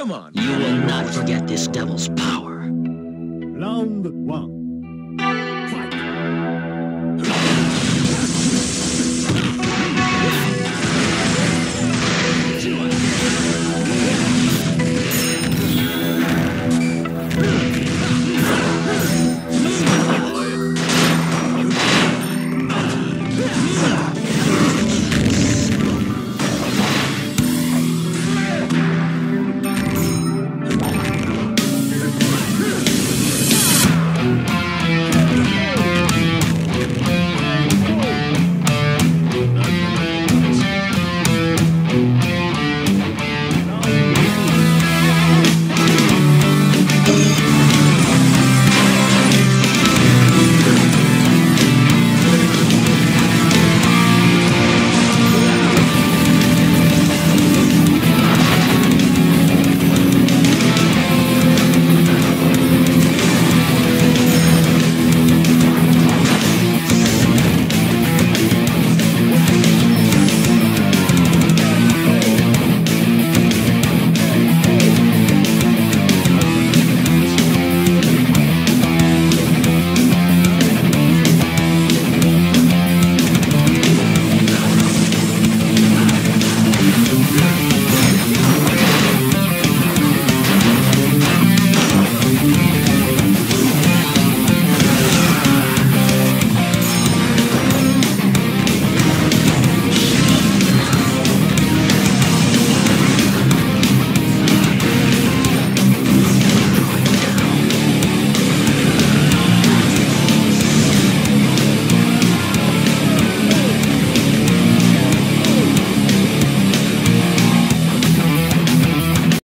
Come on. You will not forget this devil's power. Round one.